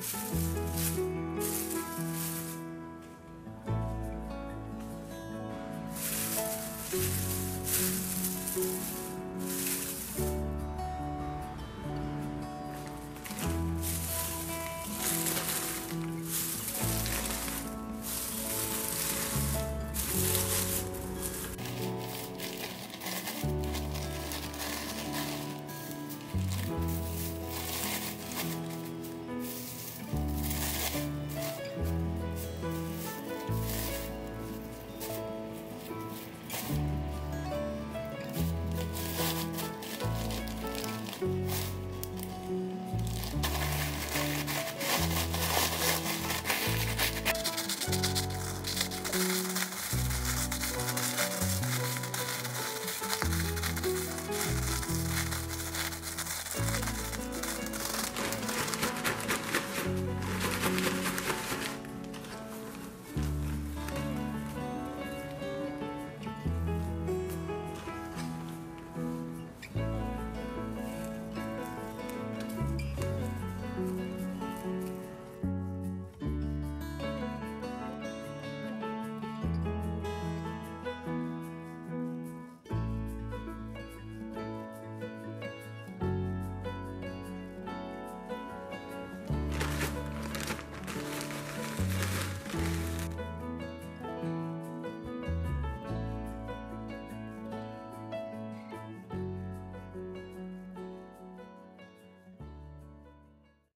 thank